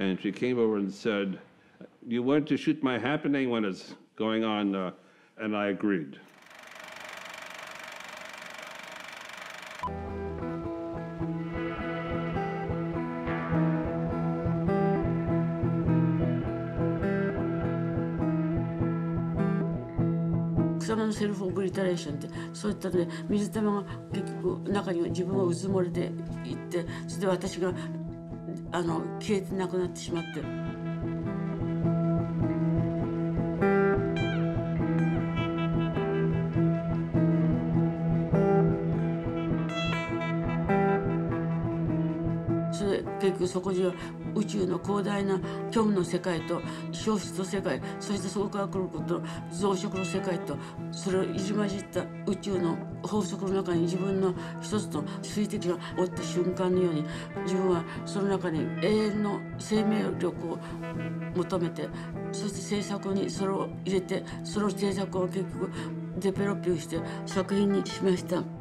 and she came over and said, "You want to shoot my happening when it's going on," uh, and I agreed.「草間のセルフオブリタレーション」ってそういったね水玉が結局中に自分はうずもれていってそれで私が あの消えてなくなってしまって。結局そこには宇宙の広大な虚無の世界と消失の世界そしてそこから来ること増殖の世界とそれを入り混じった宇宙の法則の中に自分の一つの水滴が落ちた瞬間のように自分はその中に永遠の生命力を求めてそして制作にそれを入れてその制作を結局デベロッピングして作品にしました。